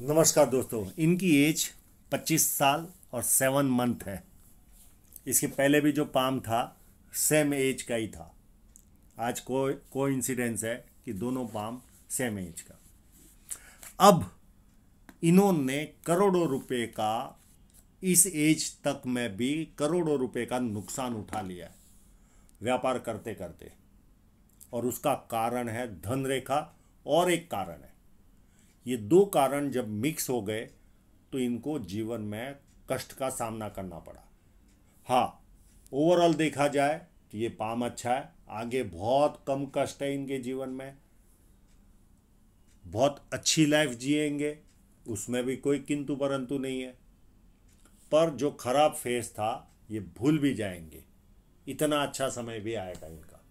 नमस्कार दोस्तों, इनकी एज 25 साल और सेवन मंथ है। इसके पहले भी जो पाम था, सेम एज का ही था। आज को को इंसिडेंस है कि दोनों पाम सेम एज का। अब इन्होंने करोड़ों रुपए का, इस एज तक में भी करोड़ों रुपए का नुकसान उठा लिया है, व्यापार करते करते और उसका कारण है धन रेखा और एक कारण है। ये दो कारण जब मिक्स हो गए तो इनको जीवन में कष्ट का सामना करना पड़ा। हाँ ओवरऑल देखा जाए तो ये पाम अच्छा है। आगे बहुत कम कष्ट है इनके जीवन में। बहुत अच्छी लाइफ जिएँगे, उसमें भी कोई किंतु परंतु नहीं है। पर जो खराब फेस था, ये भूल भी जाएँगे। इतना अच्छा समय भी आएगा इनका।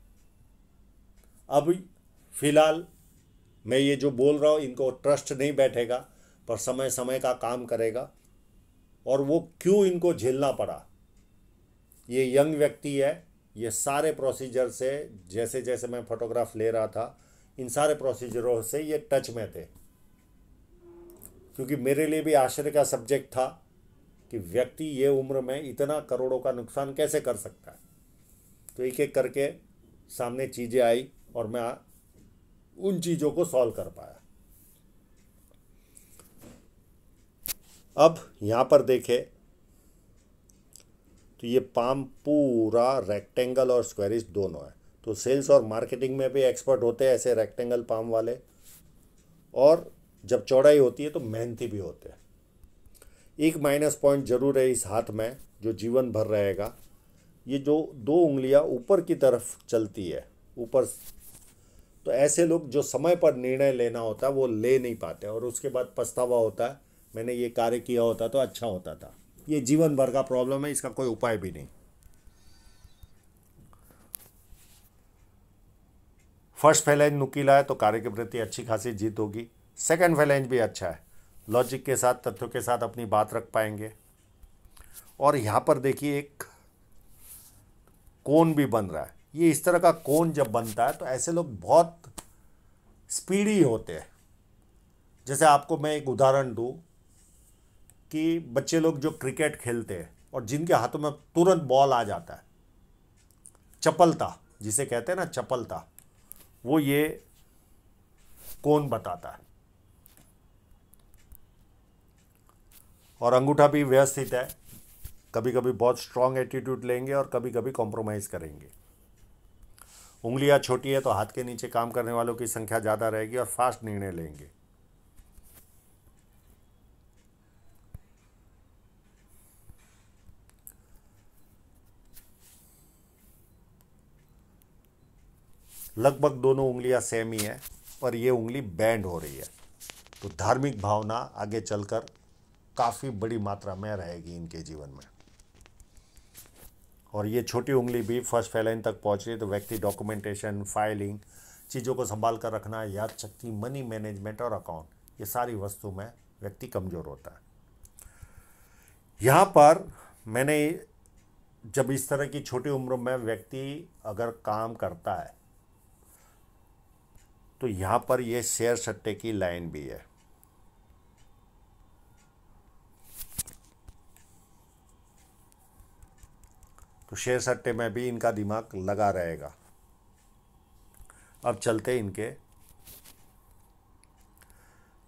अब फ़िलहाल मैं ये जो बोल रहा हूँ, इनको ट्रस्ट नहीं बैठेगा, पर समय समय का काम करेगा। और वो क्यों इनको झेलना पड़ा? ये यंग व्यक्ति है, ये सारे प्रोसीजर से जैसे जैसे मैं फोटोग्राफ ले रहा था, इन सारे प्रोसीजरों से ये टच में थे। क्योंकि मेरे लिए भी आश्चर्य का सब्जेक्ट था कि व्यक्ति ये उम्र में इतना करोड़ों का नुकसान कैसे कर सकता है। तो एक एक करके सामने चीज़ें आई और मैं उन चीज़ों को सॉल्व कर पाया। अब यहाँ पर देखें तो ये पाम पूरा रेक्टेंगल और स्क्वेरिश दोनों है। तो सेल्स और मार्केटिंग में भी एक्सपर्ट होते हैं ऐसे रेक्टेंगल पाम वाले। और जब चौड़ाई होती है तो मेहनती भी होते हैं। एक माइनस पॉइंट ज़रूर है इस हाथ में, जो जीवन भर रहेगा। ये जो दो उंगलियाँ ऊपर की तरफ़ चलती है, ऊपर तो ऐसे लोग जो समय पर निर्णय लेना होता है वो ले नहीं पाते और उसके बाद पछतावा होता है मैंने ये कार्य किया होता तो अच्छा होता था। ये जीवन भर का प्रॉब्लम है, इसका कोई उपाय भी नहीं। फ़र्स्ट फैलेंज नुकीला है तो कार्य के प्रति अच्छी खासी जीत होगी। सेकंड फैलेंज भी अच्छा है। लॉजिक के साथ, तथ्यों के साथ अपनी बात रख पाएँगे। और यहाँ पर देखिए एक कोन भी बन रहा है। ये इस तरह का कोन जब बनता है तो ऐसे लोग बहुत स्पीडी होते हैं। जैसे आपको मैं एक उदाहरण दूँ कि बच्चे लोग जो क्रिकेट खेलते हैं और जिनके हाथों में तुरंत बॉल आ जाता है, चपलता, जिसे कहते हैं ना चपलता, वो ये कौन बताता है। और अंगूठा भी व्यवस्थित है कभी कभी बहुत स्ट्रांग एटीट्यूड लेंगे और कभी कभी कॉम्प्रोमाइज़ करेंगे। उंगलियाँ छोटी है तो हाथ के नीचे काम करने वालों की संख्या ज़्यादा रहेगी और फास्ट निर्णय लेंगे। लगभग दोनों उंगलियाँ सेम ही है और ये उंगली बैंड हो रही है। तो धार्मिक भावना आगे चलकर काफ़ी बड़ी मात्रा में रहेगी इनके जीवन में। और ये छोटी उंगली भी फ़र्स्ट फैलाइन तक पहुँच रही है तो व्यक्ति डॉक्यूमेंटेशन फाइलिंग चीज़ों को संभाल कर रखना, याद शक्ति मनी मैनेजमेंट और अकाउंट ये सारी वस्तु में व्यक्ति कमज़ोर होता है। यहाँ पर मैंने जब इस तरह की छोटी उम्र में व्यक्ति अगर काम करता है तो यहाँ पर ये शेयर सट्टे की लाइन भी है। तो शेयर सट्टे में भी इनका दिमाग लगा रहेगा। अब चलते इनके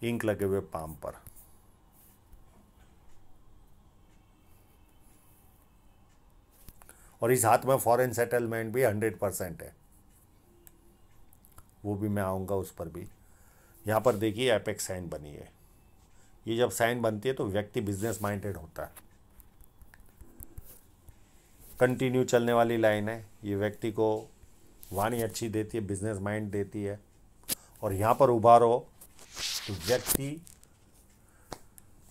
इंक लगे हुए पाम पर। और इस हाथ में फॉरेन सेटलमेंट भी हंड्रेड परसेंट है। वो भी मैं आऊँगा उस पर भी। यहाँ पर देखिए एपेक साइन बनी है। ये जब साइन बनती है तो व्यक्ति बिज़नेस माइंडेड होता है। कंटिन्यू चलने वाली लाइन है। ये व्यक्ति को वाणी अच्छी देती है बिज़नेस माइंड देती है। और यहाँ पर उभारो तो व्यक्ति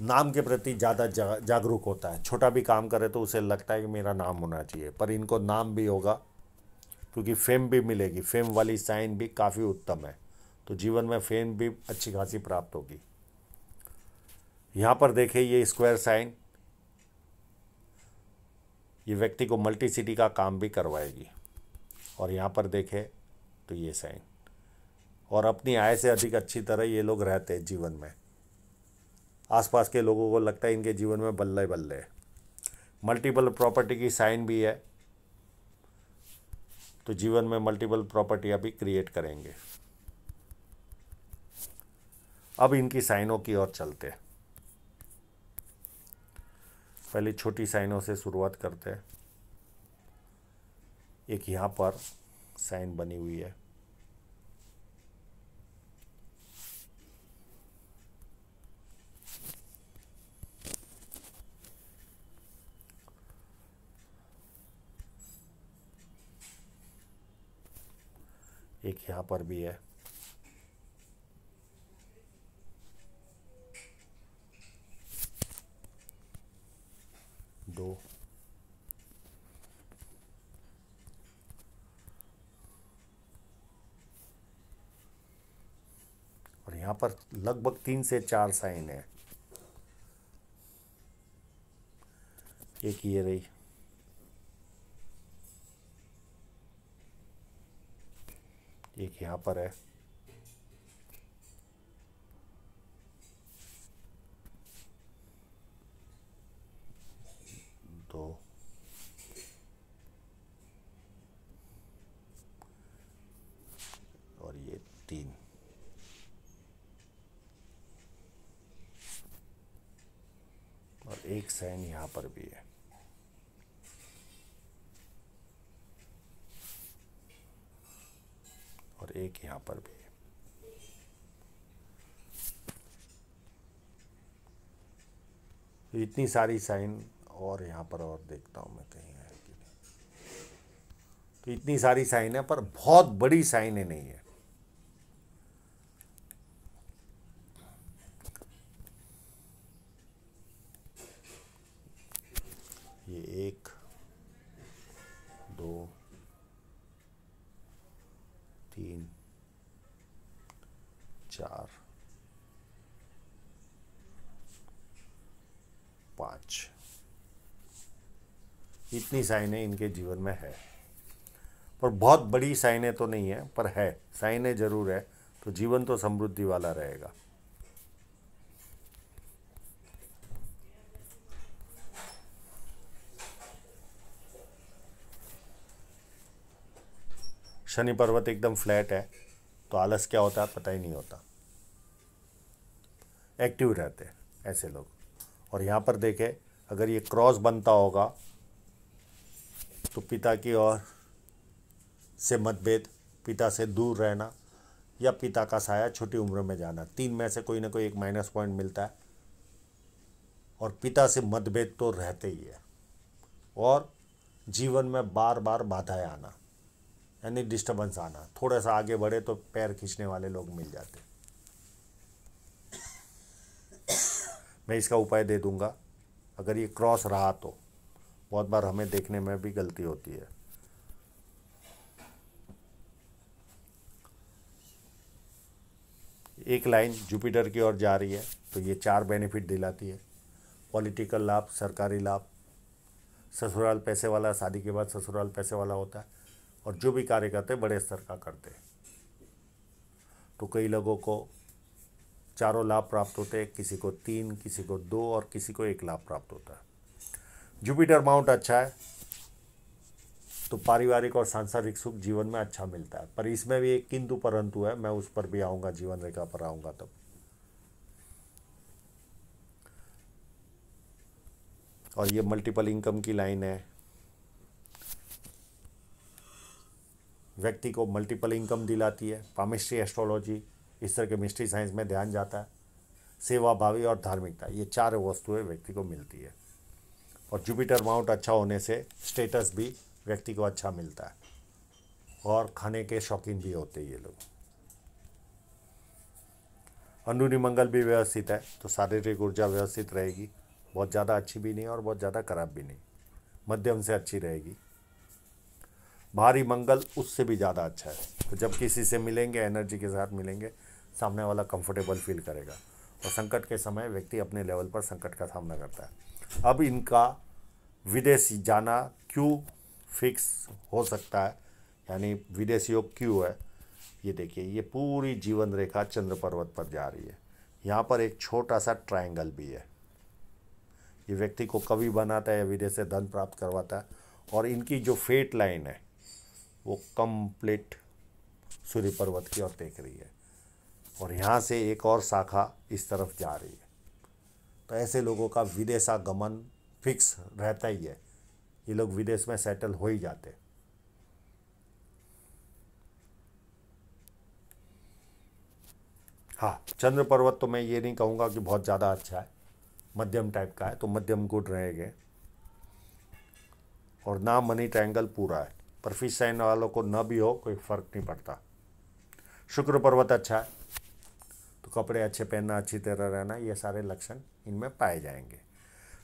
नाम के प्रति ज़्यादा जागरूक होता है। छोटा भी काम करे तो उसे लगता है कि मेरा नाम होना चाहिए, पर इनको नाम भी होगा, क्योंकि फेम भी मिलेगी। फेम वाली साइन भी काफ़ी उत्तम है। तो जीवन में फेम भी अच्छी खासी प्राप्त होगी। यहाँ पर देखें ये स्क्वायर साइन ये व्यक्ति को मल्टी सिटी का काम भी करवाएगी। और यहाँ पर देखें तो ये साइन। और अपनी आय से अधिक अच्छी तरह ये लोग रहते हैं जीवन में। आसपास के लोगों को लगता है इनके जीवन में बल्ले बल्ले मल्टीपल प्रॉपर्टी की साइन भी है। तो जीवन में मल्टीपल प्रॉपर्टी अभी क्रिएट करेंगे। अब इनकी साइनों की ओर चलते हैं। पहले छोटी साइनों से शुरुआत करते हैं। एक यहाँ पर साइन बनी हुई है। एक यहाँ पर भी है। दो। और यहाँ पर लगभग तीन से चार साइन है। एक ये रही। एक यहाँ पर है दो और ये तीन और एक साइन यहाँ पर भी है। और एक यहाँ पर भी है। तो इतनी सारी साइन और यहाँ पर और देखता हूँ मैं कहीं है कि नहीं। तो इतनी सारी साइन है पर बहुत बड़ी साइनें नहीं है ये एक, दो, तीन, चार, पाँच। इतनी साइनें इनके जीवन में है। पर बहुत बड़ी साइनें तो नहीं है, पर है। साइनें ज़रूर है तो जीवन तो समृद्धि वाला रहेगा। शनि पर्वत एकदम फ्लैट है तो आलस क्या होता है पता ही नहीं होता। एक्टिव रहते हैं ऐसे लोग। और यहाँ पर देखें, अगर ये क्रॉस बनता होगा तो पिता की ओर से मतभेद, पिता से दूर रहना या पिता का साया छोटी उम्र में जाना, तीन में से कोई ना कोई एक माइनस पॉइंट मिलता है। और पिता से मतभेद तो रहते ही है। और जीवन में बार बार बाधाएँ आना। यानी डिस्टर्बेंस आना। थोड़ा सा आगे बढ़े तो पैर खींचने वाले लोग मिल जाते। मैं इसका उपाय दे दूँगा। अगर ये क्रॉस रहा तो। बहुत बार हमें देखने में भी गलती होती है। एक लाइन जुपिटर की ओर जा रही है तो ये चार बेनिफिट दिलाती है। पॉलिटिकल लाभ, सरकारी लाभ। ससुराल पैसे वाला, शादी के बाद ससुराल पैसे वाला होता है। और जो भी कार्य करते बड़े स्तर का करते तो कई लोगों को चारों लाभ प्राप्त होते हैं, किसी को तीन, किसी को दो और किसी को एक लाभ प्राप्त होता है। जुपिटर माउंट अच्छा है तो पारिवारिक और सांसारिक सुख जीवन में अच्छा मिलता है। पर इसमें भी एक किंतु परंतु है, मैं उस पर भी आऊँगा, जीवन रेखा पर आऊँगा तब। और ये मल्टीपल इनकम की लाइन है। व्यक्ति को मल्टीपल इनकम दिलाती है पामिस्ट्री एस्ट्रोलॉजी इस तरह के मिस्ट्री साइंस में ध्यान जाता है, सेवा भावी और धार्मिकता, ये चार वस्तुएँ व्यक्ति को मिलती है। और जुपिटर माउंट अच्छा होने से स्टेटस भी व्यक्ति को अच्छा मिलता है। और खाने के शौकीन भी होते हैं ये लोग। अंदरूनी मंगल भी व्यवस्थित है तो शारीरिक ऊर्जा व्यवस्थित रहेगी, बहुत ज़्यादा अच्छी भी नहीं और बहुत ज़्यादा खराब भी नहीं। मध्यम से अच्छी रहेगी। भारी मंगल उससे भी ज़्यादा अच्छा है। तो जब किसी से मिलेंगे एनर्जी के साथ मिलेंगे, सामने वाला कंफर्टेबल फील करेगा। और संकट के समय व्यक्ति अपने लेवल पर संकट का सामना करता है। अब इनका विदेश जाना क्यों फिक्स हो सकता है? यानी विदेश योग क्यों है? ये देखिए, ये पूरी जीवन रेखा चंद्र पर्वत पर जा रही है। यहाँ पर एक छोटा सा ट्रायंगल भी है। ये व्यक्ति को कवि बनाता है विदेश से धन प्राप्त करवाता है। और इनकी जो फेट लाइन है वो कंप्लीट सूर्य पर्वत की ओर देख रही है। और यहाँ से एक और शाखा इस तरफ़ जा रही है। तो ऐसे लोगों का विदेशागमन फिक्स रहता ही है। ये लोग विदेश में सेटल हो ही जाते हाँ। चंद्र पर्वत तो मैं ये नहीं कहूँगा कि बहुत ज़्यादा अच्छा है। मध्यम टाइप का है तो मध्यम गुड रहेंगे। और ना मनी ट्रायंगल पूरा है। पर फ़िश साइन वालों को न भी हो कोई फ़र्क नहीं पड़ता। शुक्र पर्वत अच्छा है। तो कपड़े अच्छे पहनना, अच्छी तरह रहना, ये सारे लक्षण इनमें पाए जाएँगे।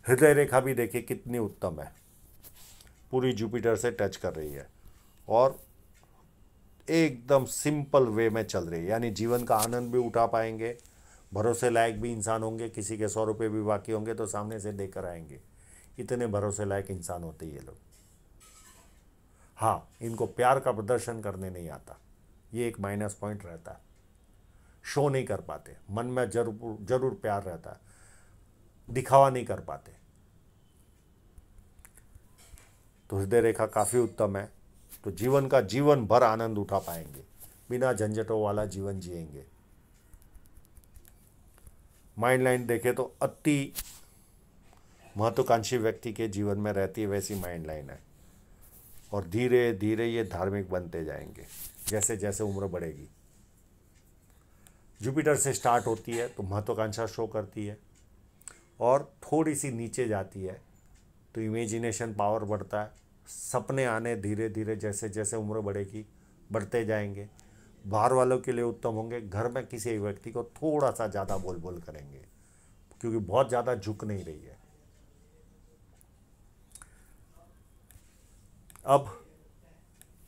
हृदय रेखा भी देखिए कितनी उत्तम है। पूरी जुपिटर से टच कर रही है। और एकदम सिंपल वे में चल रही है। यानी जीवन का आनंद भी उठा पाएँगे। भरोसे लायक भी इंसान होंगे। किसी के सौ रुपये भी बाकी होंगे तो सामने से देकर आएँगे। इतने भरोसे लायक इंसान होते ये लोग। हाँ इनको प्यार का प्रदर्शन करने नहीं आता। ये एक माइनस पॉइंट रहता है। शो नहीं कर पाते। मन में ज़रूर ज़रूर प्यार रहता है। दिखावा नहीं कर पाते। तो हृदय रेखा काफ़ी उत्तम है। तो जीवन का जीवन भर आनंद उठा पाएँगे। बिना झंझटों वाला जीवन जिएँगे। माइंड लाइन देखें तो अति महत्वाकांक्षी व्यक्ति के जीवन में रहती है, वैसी माइंड लाइन है। और धीरे धीरे ये धार्मिक बनते जाएँगे, जैसे जैसे उम्र बढ़ेगी। जुपिटर से स्टार्ट होती है तो महत्वाकांक्षा शो करती है, और थोड़ी सी नीचे जाती है तो इमेजिनेशन पावर बढ़ता है। सपने आने धीरे धीरे, जैसे जैसे उम्र बढ़ेगी, बढ़ते जाएँगे। बाहर वालों के लिए उत्तम होंगे, घर में किसी व्यक्ति को थोड़ा सा ज़्यादा बोल बोल करेंगे, क्योंकि बहुत ज़्यादा झुक नहीं रही है। अब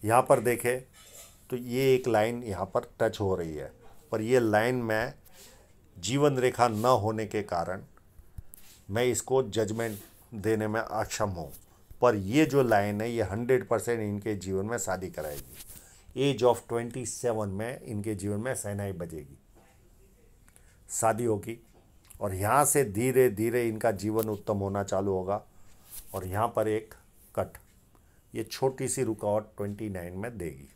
यहाँ पर देखें तो ये एक लाइन यहाँ पर टच हो रही है। पर ये लाइन में जीवन रेखा न होने के कारण मैं इसको जजमेंट देने में अक्षम हूँ। पर ये जो लाइन है, ये हंड्रेड परसेंट इनके जीवन में शादी कराएगी। एज ऑफ़ ट्वेंटी सेवन में इनके जीवन में सहनाई बजेगी। शादी होगी और यहाँ से धीरे धीरे इनका जीवन उत्तम होना चालू होगा। और यहाँ पर एक कट। ये छोटी सी रुकावट ट्वेंटी नाइन में देगी।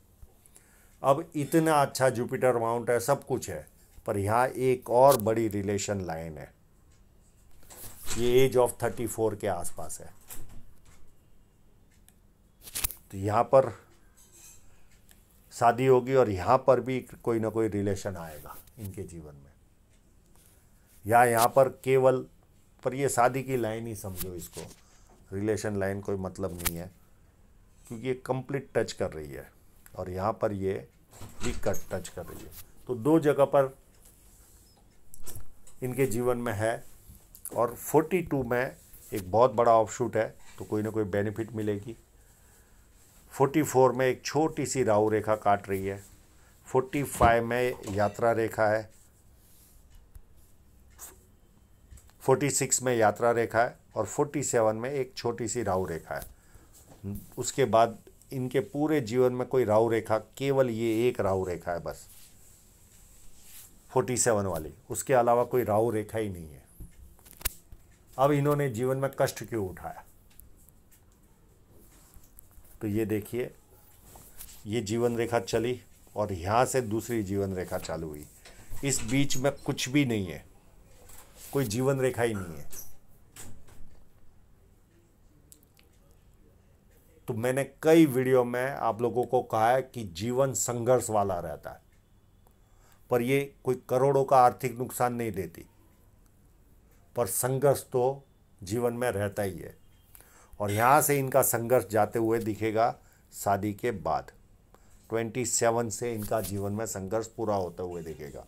अब इतना अच्छा जुपिटर माउंट है, सब कुछ है, पर यहाँ एक और बड़ी रिलेशन लाइन है। ये एज ऑफ़ थर्टी फोर के आसपास है। तो यहाँ पर शादी होगी और यहाँ पर भी कोई ना कोई रिलेशन आएगा इनके जीवन में। या यहाँ पर केवल, पर ये शादी की लाइन ही समझो इसको। रिलेशन लाइन कोई मतलब नहीं है। क्योंकि ये कंप्लीट टच कर रही है। और यहाँ पर ये भी कट टच कर रही है। तो दो जगह पर इनके जीवन में है और 42 में एक बहुत बड़ा ऑफशूट है तो कोई ना कोई बेनिफिट मिलेगी। 44 में एक छोटी सी राहु रेखा काट रही है। 45 में यात्रा रेखा है। 46 में यात्रा रेखा है और 47 में एक छोटी सी राहु रेखा है। उसके बाद इनके पूरे जीवन में कोई राहु रेखा, केवल ये एक राहु रेखा है बस। फोर्टी सेवन वाली। उसके अलावा कोई राहु रेखा ही नहीं है। अब इन्होंने जीवन में कष्ट क्यों उठाया? तो ये देखिए, ये जीवन रेखा चली और यहाँ से दूसरी जीवन रेखा चालू हुई। इस बीच में कुछ भी नहीं है। कोई जीवन रेखा ही नहीं है। तो मैंने कई वीडियो में आप लोगों को कहा है कि जीवन संघर्ष वाला रहता है। पर ये कोई करोड़ों का आर्थिक नुकसान नहीं देती। पर संघर्ष तो जीवन में रहता ही है। और यहाँ से इनका संघर्ष जाते हुए दिखेगा शादी के बाद। ट्वेंटी सेवन से इनका जीवन में संघर्ष पूरा होते हुए दिखेगा।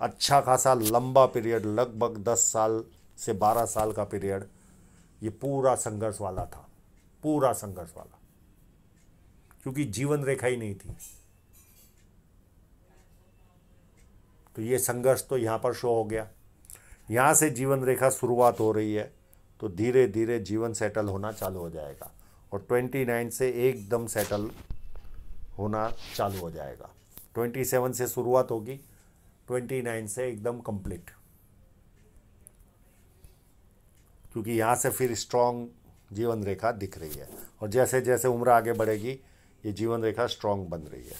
अच्छा खासा लंबा पीरियड, लगभग दस साल से बारह साल का पीरियड, ये पूरा संघर्ष वाला था। पूरा संघर्ष वाला। क्योंकि जीवन रेखा ही नहीं थी। तो ये संघर्ष तो यहाँ पर शो हो गया। यहाँ से जीवन रेखा शुरुआत हो रही है तो धीरे धीरे जीवन सेटल होना चालू हो जाएगा और ट्वेंटी नाइन से एकदम सेटल होना चालू हो जाएगा। ट्वेंटी सेवन से शुरुआत होगी ट्वेंटी नाइन से एकदम कंप्लीट क्योंकि यहाँ से फिर स्ट्रॉन्ग जीवन रेखा दिख रही है और जैसे जैसे उम्र आगे बढ़ेगी ये जीवन रेखा स्ट्रॉन्ग बन रही है।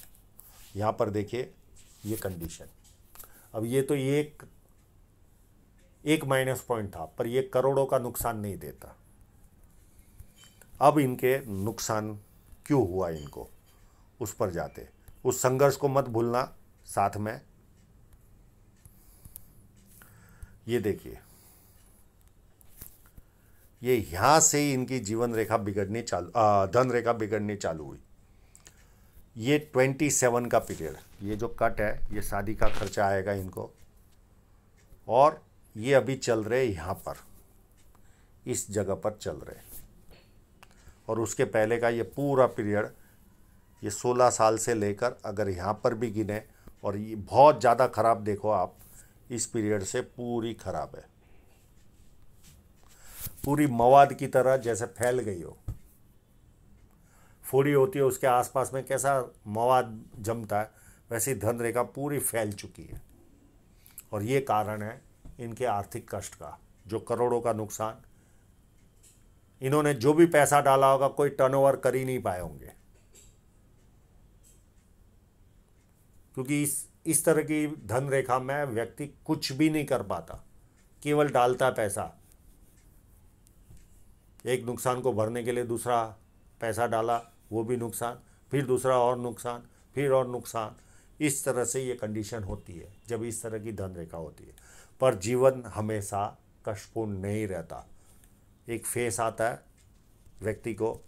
यहाँ पर देखिए, ये कंडीशन अब ये तो एक एक माइनस पॉइंट था, पर ये करोड़ों का नुकसान नहीं देता। अब इनके नुकसान क्यों हुआ इनको? उस पर जाते। उस संघर्ष को मत भूलना, साथ में। ये देखिए। ये यहाँ से ही इनकी जीवन रेखा बिगड़नी चालू धन रेखा बिगड़नी चालू हुई। ये ट्वेंटी सेवन का पीरियड ये जो कट है, ये शादी का खर्चा आएगा इनको। और ये अभी चल रहे यहाँ पर। इस जगह पर चल रहे और उसके पहले का ये पूरा पीरियड ये सोलह साल से लेकर अगर यहाँ पर भी गिने और ये बहुत ज़्यादा ख़राब देखो आप, इस पीरियड से पूरी ख़राब है। पूरी मवाद की तरह जैसे फैल गई हो। फोड़ी होती है, उसके आसपास में कैसा मवाद जमता है, वैसी धन रेखा पूरी फैल चुकी है। और ये कारण है इनके आर्थिक कष्ट का, जो करोड़ों का नुकसान। इन्होंने जो भी पैसा डाला होगा, कोई टर्नओवर कर ही नहीं पाए होंगे। क्योंकि इस इस तरह की धन रेखा में व्यक्ति कुछ भी नहीं कर पाता, केवल डालता पैसा। एक नुकसान को भरने के लिए दूसरा पैसा डाला वो भी नुकसान, फिर दूसरा और नुकसान, फिर और नुकसान। इस तरह से ये कंडीशन होती है, जब इस तरह की धन रेखा होती है। पर जीवन हमेशा कष्टपूर्ण नहीं रहता। एक फेस आता है, व्यक्ति को,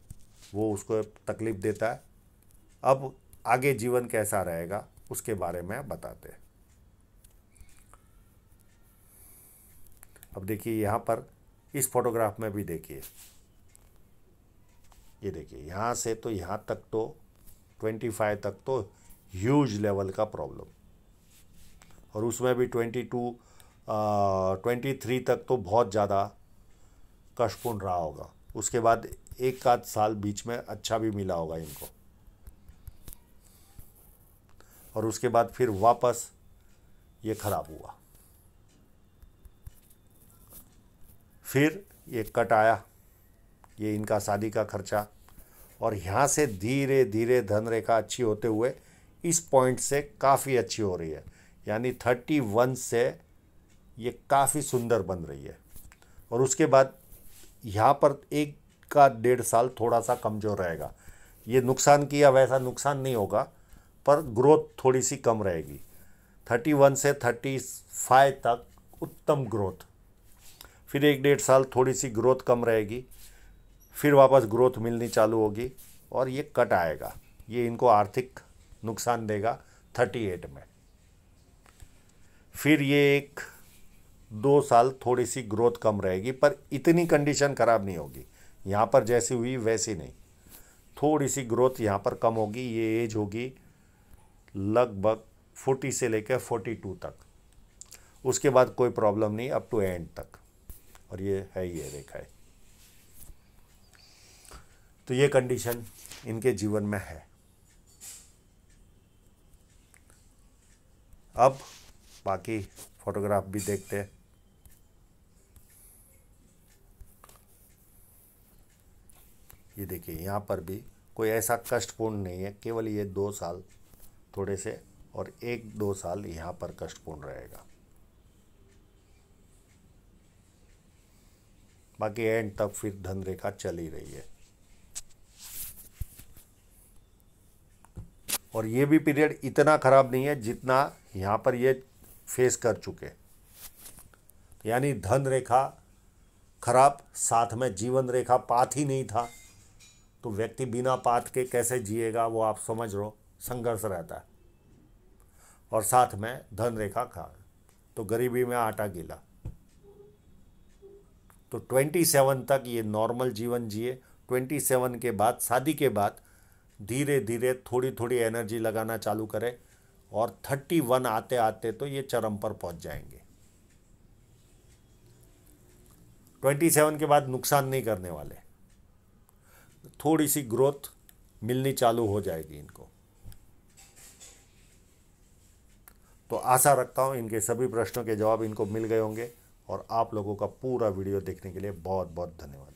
वो उसको तकलीफ़ देता है। अब आगे जीवन कैसा रहेगा, उसके बारे में बताते हैं। अब देखिए, यहाँ पर इस फोटोग्राफ में भी देखिए। ये देखिए, यहाँ से तो यहाँ तक तो ट्वेंटी फाइव तक तो ह्यूज लेवल का प्रॉब्लम और उसमें भी ट्वेंटी टू ट्वेंटी थ्री तक तो बहुत ज़्यादा कष्टपूर्ण रहा होगा। उसके बाद एक आध साल बीच में अच्छा भी मिला होगा इनको। और उसके बाद फिर वापस ये ख़राब हुआ। फिर ये कट आया। ये इनका शादी का खर्चा। और यहाँ से धीरे धीरे धन रेखा अच्छी होते हुए इस पॉइंट से काफ़ी अच्छी हो रही है। यानी थर्टी वन से ये काफ़ी सुंदर बन रही है। और उसके बाद यहाँ पर एक का डेढ़ साल थोड़ा सा कमज़ोर रहेगा। ये नुकसान किया वैसा नुकसान नहीं होगा, पर ग्रोथ थोड़ी सी कम रहेगी। थर्टी वन से थर्टी फाइव तक उत्तम ग्रोथ। फिर एक डेढ़ साल थोड़ी सी ग्रोथ कम रहेगी। फिर वापस ग्रोथ मिलनी चालू होगी और ये कट आएगा। ये इनको आर्थिक नुकसान देगा थर्टी एट में। फिर ये एक दो साल थोड़ी सी ग्रोथ कम रहेगी, पर इतनी कंडीशन ख़राब नहीं होगी। यहाँ पर जैसी हुई वैसी नहीं। थोड़ी सी ग्रोथ यहाँ पर कम होगी, ये एज होगी लगभग फोर्टी से लेकर फोर्टी टू तक। उसके बाद कोई प्रॉब्लम नहीं, अप टू एंड तक। और ये है, ये रेखा है। तो ये कंडीशन इनके जीवन में है। अब बाकी फोटोग्राफ भी देखते हैं। ये देखिए, यहाँ पर भी कोई ऐसा कष्टपूर्ण नहीं है, केवल ये दो साल थोड़े से और एक दो साल यहाँ पर कष्टपूर्ण रहेगा। बाकी एंड तक फिर धन रेखा चल ही रही है। और ये भी पीरियड इतना ख़राब नहीं है जितना यहाँ पर ये फेस कर चुके यानी धन रेखा खराब, साथ में जीवन रेखा पाथ ही नहीं था। तो व्यक्ति बिना पाथ के कैसे जिएगा, वो आप समझ लो संघर्ष रहता है। और साथ में धन रेखा खा तो गरीबी में आटा गीला। तो ट्वेंटी सेवन तक ये नॉर्मल जीवन जिए। ट्वेंटी सेवन के बाद, शादी के बाद धीरे धीरे थोड़ी थोड़ी एनर्जी लगाना चालू करें और थर्टी वन आते आते तो ये चरम पर पहुँच जाएँगे। ट्वेंटी सेवन के बाद नुकसान नहीं करने वाले। थोड़ी सी ग्रोथ मिलनी चालू हो जाएगी इनको। तो आशा रखता हूँ इनके सभी प्रश्नों के जवाब इनको मिल गए होंगे और आप लोगों का पूरा वीडियो देखने के लिए बहुत बहुत धन्यवाद।